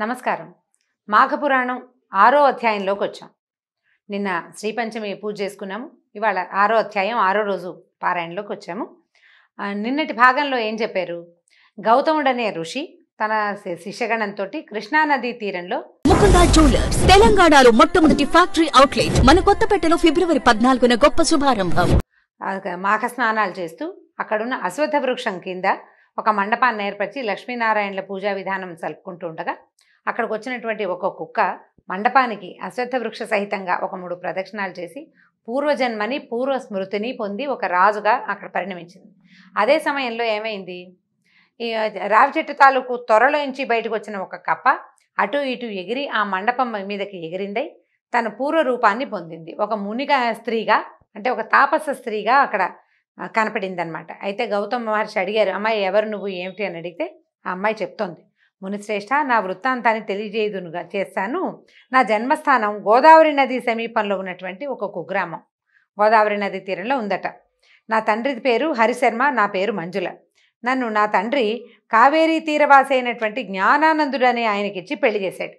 నమస్కారం. మాఘపురాణం ఆరో అధ్యాయంలోకి వచ్చాం. నిన్న శ్రీపంచమి పూజ చేసుకున్నాము. ఇవాళ ఆరో అధ్యాయం ఆరో రోజు పారాయణలోకి వచ్చాము. నిన్నటి భాగంలో ఏం చెప్పారు? గౌతముడు అనే ఋషి. తన శిష్యగణంతో కృష్ణానదీ తీరంలో ముకుంద జ్యువెలర్స్ తెలంగాణలో మొట్టమొదటి ఫ్యాక్టరీ అవుట్లెట్ మన కొత్తపేటలో ఫిబ్రవరి పద్నాలుగున గొప్ప శుభారంభం. మాఘ స్నానాలు చేస్తూ అక్కడున్న అశ్వత్థ వృక్షం కింద ఒక మండపాన్ని ఏర్పరిచి లక్ష్మీనారాయణల పూజా విధానం సలుపుకుంటూ ఉండగా అక్కడికి వచ్చినటువంటి ఒక కుక్క మండపానికి అశ్వత్థ వృక్ష సహితంగా ఒక మూడు ప్రదక్షిణాలు చేసి పూర్వజన్మని పూర్వ స్మృతిని పొంది ఒక రాజుగా అక్కడ పరిణమించింది. అదే సమయంలో ఏమైంది? ఈ రావి చెట్టు తాలూకు త్వరలోంచి బయటకు వచ్చిన ఒక కప్ప అటు ఇటు ఎగిరి ఆ మండపం మీదకి ఎగిరిందై తన పూర్వ రూపాన్ని పొందింది. ఒక మునిగా స్త్రీగా అంటే ఒక తాపస స్త్రీగా అక్కడ కనపడింది కనపడిందనమాట అయితే గౌతమ్ మహర్షి అడిగారు అమ్మాయి ఎవరు నువ్వు? ఏమిటి? అని అడిగితే ఆ అమ్మాయి చెప్తోంది. మునిశ్రేష్ఠ నా వృత్తాంతాన్ని తెలియజేయుదునుగా చేస్తాను. నా జన్మస్థానం గోదావరి నది సమీపంలో ఉన్నటువంటి ఒక కుగ్రామం. గోదావరి నది తీరంలో ఉందట. నా తండ్రి పేరు హరిశర్మ నా పేరు మంజుల. నన్ను నా తండ్రి కావేరీ తీరవాసి అయినటువంటి జ్ఞానానందుడు అనే ఆయనకిచ్చి పెళ్ళి చేశాడు.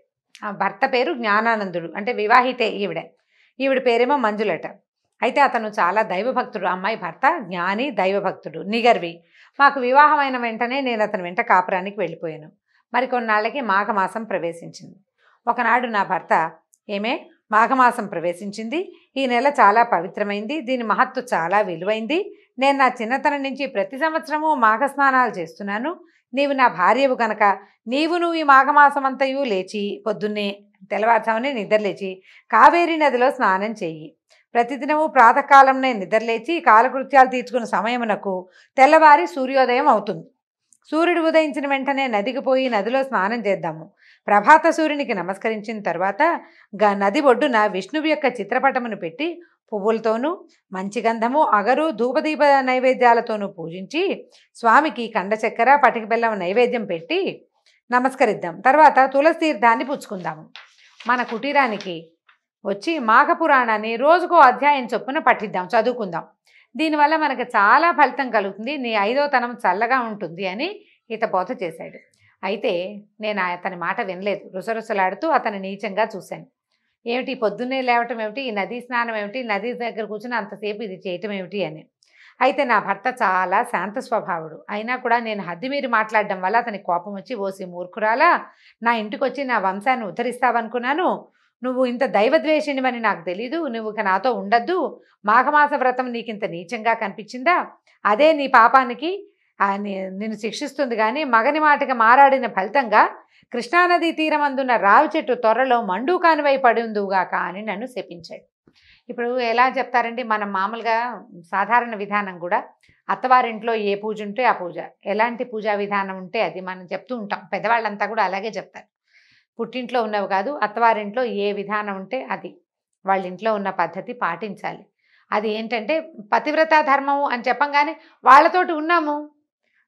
ఆ భర్త పేరు జ్ఞానానందుడు అంటే వివాహితే ఈవిడ. ఈవిడ పేరేమో మంజులట. అయితే అతను చాలా దైవభక్తుడు. అమ్మాయి భర్త జ్ఞాని దైవభక్తుడు నిగర్వి. మాకు వివాహమైన వెంటనే నేను అతని వెంట కాపురానికి వెళ్ళిపోయాను. మరికొన్నాళ్ళకి మాఘమాసం ప్రవేశించింది. ఒకనాడు నా భర్త ఏమే? మాఘమాసం ప్రవేశించింది. ఈ నెల చాలా పవిత్రమైంది. దీని మహత్తు చాలా విలువైంది. నేను నా చిన్నతనం నుంచి ప్రతి సంవత్సరము మాఘ స్నానాలు చేస్తున్నాను. నీవు నా భార్యవు కనుక నీవు నువ్వు ఈ మాఘమాసం అంతయు లేచి పొద్దున్నే తెల్లవారుజామునే నిద్రలేచి కావేరీ నదిలో స్నానం చేయి ప్రతిదినము ప్రాతకాలంనే నిద్రలేచి కాలకృత్యాలు తీర్చుకున్న సమయమునకు తెల్లవారి సూర్యోదయం అవుతుంది. సూర్యుడు ఉదయించిన వెంటనే నదికి పోయి నదిలో స్నానం చేద్దాము. ప్రభాత సూర్యునికి నమస్కరించిన తర్వాత గ నది ఒడ్డున విష్ణువు యొక్క చిత్రపటమును పెట్టి పువ్వులతోనూ మంచి గంధము అగరు ధూపదీప నైవేద్యాలతోనూ పూజించి స్వామికి కండ చక్కెర పటిక బెల్లం నైవేద్యం పెట్టి నమస్కరిద్దాం. తర్వాత తులసి తీర్థాన్ని పుచ్చుకుందాము. మన కుటీరానికి వచ్చి మాఘపురాణాన్ని రోజుకో అధ్యాయం చొప్పున పఠిద్దాం చదువుకుందాం. దీనివల్ల మనకు చాలా ఫలితం కలుగుతుంది. నీ ఐదో తనం చల్లగా ఉంటుంది అని ఈత బోధ చేశాడు. అయితే నేను అతని మాట వినలేదు. రుసరుసలాడుతూ అతను నీచంగా చూశాను. ఏమిటి? పొద్దున్నే లేవటం ఏమిటి? ఈ నదీ స్నానం ఏమిటి? నది దగ్గర కూర్చుని అంతసేపు ఇది చేయటం ఏమిటి అని. అయితే నా భర్త చాలా శాంత స్వభావుడు. అయినా కూడా నేను హద్దు మీరు మాట్లాడడం వల్ల అతని కోపం వచ్చి ఓసి మూర్ఖురాలా నా ఇంటికి వచ్చి నా వంశాన్ని ఉద్ధరిస్తావనుకున్నాను. నువ్వు ఇంత దైవద్వేషిణివని నాకు తెలీదు నువ్వు ఇక నాతో ఉండద్దు మాఘమాస వ్రతం నీకు ఇంత నీచంగా కనిపించిందా? అదే నీ పాపానికి నిన్ను శిక్షిస్తుంది కానీ మగని మాటకి మారాడిన ఫలితంగా కృష్ణానదీ తీరమందున్న రావి చెట్టు త్వరలో మండూకానివై పడిందుగాక అని నన్ను శపించాడు. ఇప్పుడు ఎలా చెప్తారండి మనం మామూలుగా సాధారణ విధానం కూడా అత్తవారింట్లో ఏ పూజ ఉంటే ఆ పూజ. ఎలాంటి పూజా విధానం ఉంటే అది మనం చెప్తూ ఉంటాం. పెద్దవాళ్ళంతా కూడా అలాగే చెప్తారు. పుట్టింట్లో ఉన్నవి కాదు అత్తవారింట్లో ఏ విధానం ఉంటే అది. వాళ్ళ ఇంట్లో ఉన్న పద్ధతి పాటించాలి. అది ఏంటంటే పతివ్రత ధర్మము అని చెప్పంగానే వాళ్ళతోటి ఉన్నాము.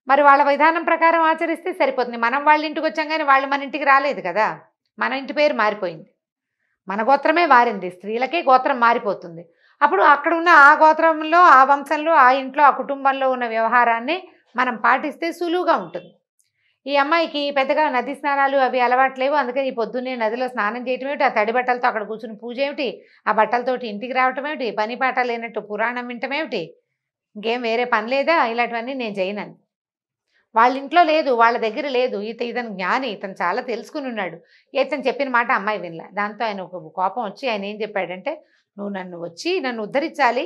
మరి వాళ్ళ విధానం ప్రకారం ఆచరిస్తే సరిపోతుంది. మనం వాళ్ళ ఇంటికి వచ్చాం కానీ వాళ్ళు మన ఇంటికి రాలేదు కదా. మన ఇంటి పేరు మారిపోయింది. మన గోత్రమే మారింది. స్త్రీలకే గోత్రం మారిపోతుంది. అప్పుడు అక్కడ ఉన్న ఆ గోత్రంలో ఆ వంశంలో ఆ ఇంట్లో ఆ కుటుంబంలో ఉన్న వ్యవహారాన్ని మనం పాటిస్తే సులువుగా ఉంటుంది. ఈ అమ్మాయికి పెద్దగా నది స్నానాలు అవి అలవాట్లేవు అందుకని ఈ పొద్దున్నే నదిలో స్నానం చేయటం ఏమిటి? ఆ తడి బట్టలతో అక్కడ కూర్చుని పూజ ఏమిటి? ఆ బట్టలతోటి ఇంటికి రావటం ఏమిటి? పని పాట లేనట్టు పురాణం వింటం ఏమిటి? ఇంకేం వేరే పని లేదా? ఇలాంటివన్నీ నేను చేయనని. వాళ్ళ ఇంట్లో లేదు వాళ్ళ దగ్గర లేదు. ఈత ఇతను జ్ఞాని ఇతను చాలా తెలుసుకుని ఉన్నాడు. ఇతను చెప్పిన మాట అమ్మాయి వినలే. దాంతో ఆయన ఒక కోపం వచ్చి ఆయన ఏం చెప్పాడంటే నువ్వు నన్ను వచ్చి నన్ను ఉద్ధరించాలి.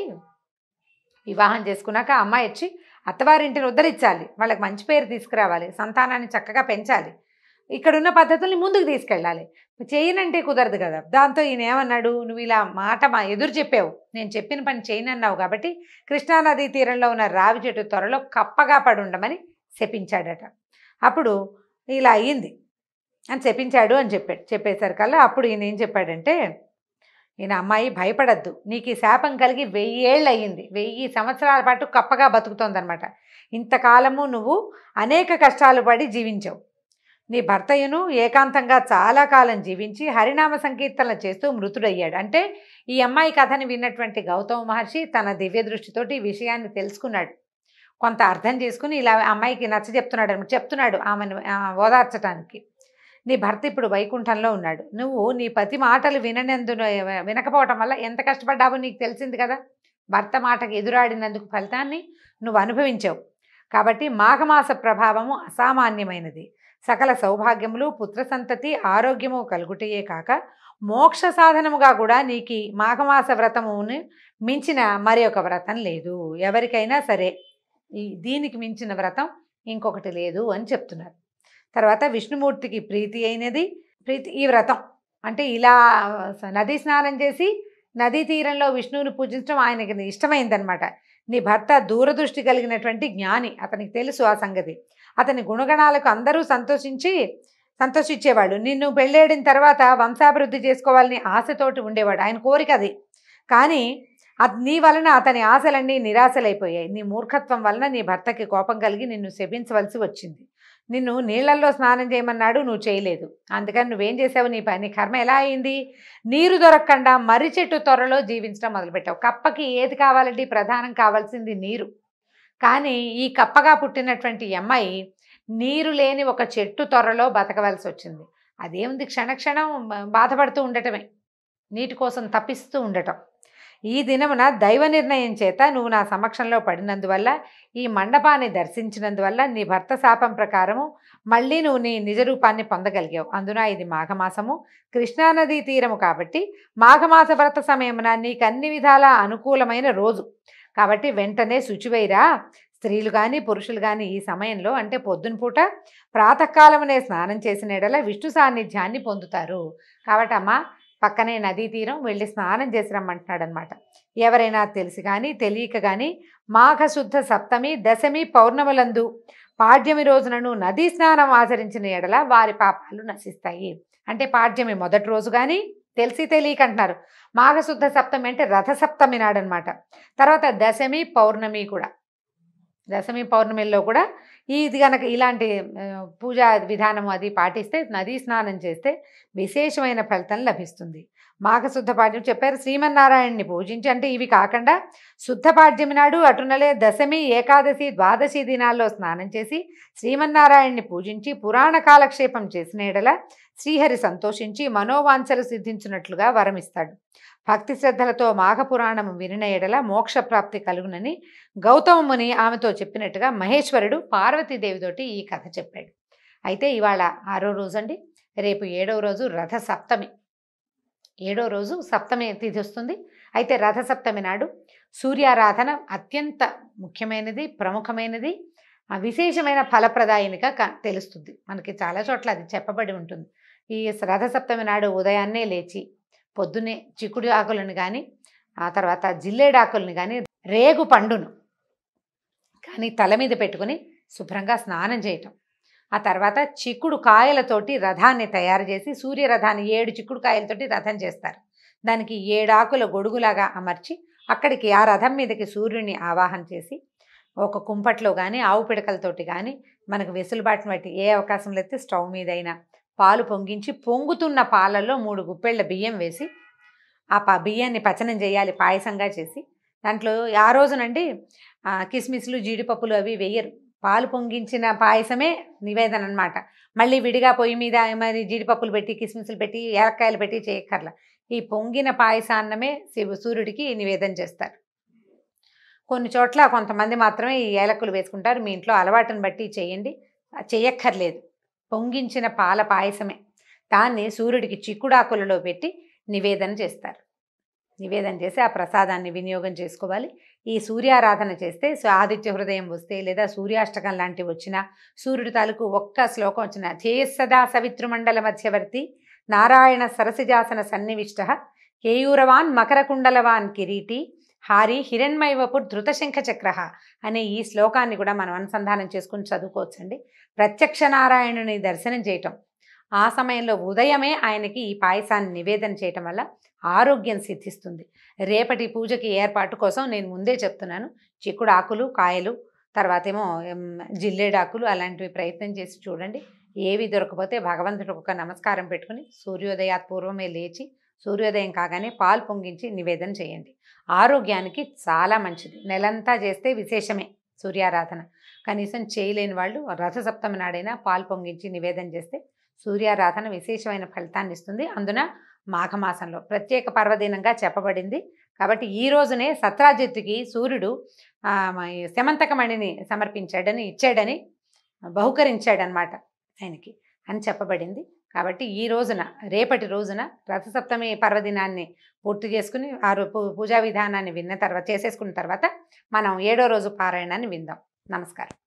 వివాహం చేసుకున్నాక అమ్మాయి వచ్చి అత్తవారింటిని ఉద్ధరించాలి. వాళ్ళకి మంచి పేరు తీసుకురావాలి. సంతానాన్ని చక్కగా పెంచాలి. ఇక్కడున్న పద్ధతుల్ని ముందుకు తీసుకెళ్ళాలి. చేయనంటే కుదరదు కదా. దాంతో ఈయన ఏమన్నాడు? నువ్వు ఇలా మాట మా ఎదురు చెప్పావు. నేను చెప్పిన పని చేయనన్నావు కాబట్టి కృష్ణానదీ తీరంలో ఉన్న రావి చెట్టు త్వరలో కప్పగా పడి ఉండమని శపించాడట. అప్పుడు ఇలా అయ్యింది. అని చెప్పించాడు అని చెప్పాడు. చెప్పేసరికల్లా అప్పుడు ఈయన ఏం చెప్పాడంటే ఈయన అమ్మాయి భయపడద్దు. నీకు ఈ శాపం కలిగి వెయ్యి ఏళ్ళు అయ్యింది వెయ్యి సంవత్సరాల పాటు కప్పగా బతుకుతోందనమాట ఇంతకాలము నువ్వు అనేక కష్టాలు పడి జీవించావు. నీ భర్తయ్యను ఏకాంతంగా చాలా కాలం జీవించి హరినామ సంకీర్తనలు చేస్తూ మృతుడయ్యాడు. అంటే ఈ అమ్మాయి కథని విన్నటువంటి గౌతమ మహర్షి తన దివ్య దృష్టితోటి ఈ విషయాన్ని తెలుసుకున్నాడు. కొంత అర్థం చేసుకుని ఇలా అమ్మాయికి నచ్చ చెప్తున్నాడు చెప్తున్నాడు ఆమెను ఓదార్చడానికి నీ భర్త ఇప్పుడు వైకుంఠంలో ఉన్నాడు. నువ్వు నీ పతి మాటలు విననందున వినకపోవటం వల్ల ఎంత కష్టపడ్డావో నీకు తెలిసింది కదా? భర్త మాటకు ఎదురాడినందుకు ఫలితాన్ని నువ్వు అనుభవించావు. కాబట్టి మాఘమాస ప్రభావము అసామాన్యమైనది. సకల సౌభాగ్యములు పుత్ర సంతతి ఆరోగ్యము కలుగుటయే కాక మోక్ష సాధనముగా కూడా నీకు మాఘమాస వ్రతముని మించిన మరి ఒక వ్రతం లేదు. ఎవరికైనా సరే ఈ దీనికి మించిన వ్రతం ఇంకొకటి లేదు అని చెప్తున్నారు. తర్వాత విష్ణుమూర్తికి ప్రీతి అయినది. ప్రీతి ఈ వ్రతం. అంటే ఇలా నదీ స్నానం చేసి నదీ తీరంలో విష్ణువుని పూజించడం ఆయనకి ఇష్టమైందనమాట నీ భర్త దూరదృష్టి కలిగినటువంటి జ్ఞాని అతనికి తెలుసు ఆ సంగతి. అతని గుణగణాలకు అందరూ సంతోషించి సంతోషించేవాడు నిన్ను పెళ్ళేడిన తర్వాత వంశాభివృద్ధి చేసుకోవాలని ఆశతోటి ఉండేవాడు. ఆయన కోరిక అది. కానీ అది నీ వలన అతని ఆశలన్నీ నిరాశలైపోయాయి. నీ మూర్ఖత్వం వలన నీ భర్తకి కోపం కలిగి నిన్ను శపించవలసి వచ్చింది. నిన్ను నీళ్ళల్లో స్నానం చేయమన్నాడు నువ్వు చేయలేదు. అందుకని నువ్వేం చేసావు? నీ పని కర్మ ఎలా అయింది? నీరు దొరకకుండా మర్రి చెట్టు త్వరలో జీవించడం మొదలుపెట్టావు. కప్పకి ఏది కావాలంటే ప్రధానం కావాల్సింది నీరు. కానీ ఈ కప్పగా పుట్టినటువంటి అమ్మాయి నీరు లేని ఒక చెట్టు త్వరలో బతకవలసి వచ్చింది. అదేముంది? క్షణక్షణం బాధపడుతూ ఉండటమే. నీటి కోసం తప్పిస్తూ ఉండటం. ఈ దినమున దైవ నిర్ణయం చేత నువ్వు నా సమక్షంలో పడినందువల్ల ఈ మండపాన్ని దర్శించినందువల్ల నీ భర్త శాపం ప్రకారము మళ్ళీ నువ్వు నీ నిజ రూపాన్ని పొందగలిగావు. అందున ఇది మాఘమాసము. కృష్ణానదీ తీరము కాబట్టి మాఘమాస వ్రత సమయమున నీకు అన్ని విధాల అనుకూలమైన రోజు. కాబట్టి వెంటనే శుచివైరా స్త్రీలు కానీ పురుషులు కానీ ఈ సమయంలో అంటే పొద్దున పూట ప్రాతకాలమునే స్నానం చేసిన ఎడల విష్ణు సాన్నిధ్యాన్ని పొందుతారు. కాబట్టి అమ్మ పక్కనే నదీ తీరం వెళ్ళి స్నానం చేసి రమ్మంటున్నాడు అనమాట ఎవరైనా తెలిసి కానీ తెలియక కానీ మాఘశుద్ధ సప్తమి దశమి పౌర్ణములందు పాడ్యమి రోజునను నదీ స్నానం ఆచరించిన ఎడల వారి పాపాలు నశిస్తాయి. అంటే పాడ్యమి మొదటి రోజు కానీ తెలిసి తెలియక అంటున్నారు. మాఘశుద్ధ సప్తమి అంటే రథ సప్తమి నాడనమాట. తర్వాత దశమి పౌర్ణమి కూడా. దశమి పౌర్ణమిలో కూడా ఇది కనుక ఇలాంటి పూజా విధానం అది పాటిస్తే నదీ స్నానం చేస్తే విశేషమైన ఫలితం లభిస్తుంది. మాఘశుద్ధ పాడ్యం చెప్పారు శ్రీమన్నారాయణ్ని పూజించి అంటే ఇవి కాకుండా శుద్ధ నాడు అటునలే దశమి ఏకాదశి ద్వాదశి దినాల్లో స్నానం చేసి శ్రీమన్నారాయణ్ని పూజించి పురాణ కాలక్షేపం చేసిన ఎడల శ్రీహరి సంతోషించి మనోవాంఛలు సిద్ధించినట్లుగా వరమిస్తాడు. భక్తి శ్రద్ధలతో మాఘపురాణం వినిన ఎడల మోక్ష ప్రాప్తి కలుగునని గౌతమముని ఆమెతో చెప్పినట్టుగా మహేశ్వరుడు పార్వతీదేవితోటి ఈ కథ చెప్పాడు. అయితే ఇవాళ ఆరో రోజు అండి రేపు ఏడవ రోజు రథ సప్తమి ఏడో రోజు సప్తమి తిథి వస్తుంది. అయితే రథ సప్తమి నాడు సూర్యారాధన అత్యంత ముఖ్యమైనది ప్రముఖమైనది ఆ విశేషమైన ఫలప్రదాయనిగా తెలుస్తుంది. మనకి చాలా చోట్ల అది చెప్పబడి ఉంటుంది. ఈ రథ సప్తమి నాడు ఉదయాన్నే లేచి పొద్దున్నే చిక్కుడు ఆకులను కానీ ఆ తర్వాత జిల్లేడు ఆకులను కానీ రేగు పండును కానీ తల మీద పెట్టుకుని శుభ్రంగా స్నానం చేయటం. ఆ తర్వాత చిక్కుడు కాయలతోటి రథాన్ని తయారు చేసి సూర్యరథాన్ని ఏడు చిక్కుడు కాయలతోటి రథం చేస్తారు. దానికి ఏడాకుల గొడుగులాగా అమర్చి అక్కడికి ఆ రథం మీదకి సూర్యుని ఆవాహన చేసి ఒక కుంపట్లో కానీ ఆవు పిడకలతోటి కానీ మనకు వెసులుబాటును బట్టి ఏ అవకాశం లేకపోతే స్టవ్ మీదైనా పాలు పొంగించి పొంగుతున్న పాలల్లో మూడు గుప్పెళ్ళ బియ్యం వేసి ఆ ప బియ్యాన్ని పచనం చేయాలి పాయసంగా చేసి. దాంట్లో ఆ రోజునండి కిస్మిస్లు జీడిపప్పులు అవి వేయరు. పాలు పొంగించిన పాయసమే నివేదన అనమాట మళ్ళీ విడిగా పొయ్యి మీద మరి జీడిపప్పులు పెట్టి కిస్మిస్లు పెట్టి ఏలక్కాయలు పెట్టి చేయక్కర్ల. ఈ పొంగిన పాయసాన్నమే శివ సూర్యుడికి నివేదన చేస్తారు. కొన్ని చోట్ల కొంతమంది మాత్రమే ఈ ఏలకులు వేసుకుంటారు. మీ ఇంట్లో అలవాటుని బట్టి చేయండి. చేయక్కర్లేదు. పొంగించిన పాల పాయసమే. దాన్ని సూర్యుడికి చిక్కుడాకులలో పెట్టి నివేదన చేస్తారు. నివేదన చేసి ఆ ప్రసాదాన్ని వినియోగం చేసుకోవాలి. ఈ సూర్యారాధన చేస్తే సో ఆదిత్య హృదయం వస్తే లేదా సూర్యాష్టకం లాంటివి వచ్చినా సూర్యుడి తాలూకు ఒక్క శ్లోకం వచ్చిన ధ్యేయస్సదా సవితృమండల మధ్యవర్తి నారాయణ సరసిజాసన సన్నివిష్ట కేయూరవాన్ మకరకుండలవాన్ కిరీటి హారి హిరణ్మయవపు ధృతశంఖ చక్ర అనే ఈ శ్లోకాన్ని కూడా మనం అనుసంధానం చేసుకుని చదువుకోవచ్చండి. ప్రత్యక్ష నారాయణుని దర్శనం చేయటం. ఆ సమయంలో ఉదయమే ఆయనకి ఈ పాయసాన్ని నివేదన చేయటం వల్ల ఆరోగ్యం సిద్ధిస్తుంది. రేపటి పూజకి ఏర్పాటు కోసం నేను ముందే చెప్తున్నాను. చిక్కుడు ఆకులు కాయలు తర్వాత ఏమో జిల్లేడాకులు అలాంటివి ప్రయత్నం చేసి చూడండి. ఏవి దొరకపోతే భగవంతుడికి ఒక నమస్కారం పెట్టుకుని సూర్యోదయాత్ పూర్వమే లేచి సూర్యోదయం కాగానే పాలు పొంగించి నివేదన చేయండి. ఆరోగ్యానికి చాలా మంచిది. నెలంతా చేస్తే విశేషమే సూర్యారాధన. కనీసం చేయలేని వాళ్ళు రథసప్తమి నాడైనా పాలు పొంగించి నివేదన చేస్తే సూర్యారాధన విశేషమైన ఫలితాన్ని ఇస్తుంది. అందున మాఘమాసంలో ప్రత్యేక పర్వదినంగా చెప్పబడింది. కాబట్టి ఈ రోజునే సత్రాజిత్తుకి సూర్యుడు శమంతకమణిని సమర్పించాడని ఇచ్చాడని బహుకరించాడనమాట ఆయనకి అని చెప్పబడింది. కాబట్టి ఈ రోజున రేపటి రోజున రథసప్తమి పర్వదినాన్ని పూర్తి చేసుకుని ఆ పూ- పూజా విధానాన్ని విన్న తర్వాత చేసేసుకున్న తర్వాత మనం ఏడో రోజు పారాయణాన్ని విందాం. నమస్కారం.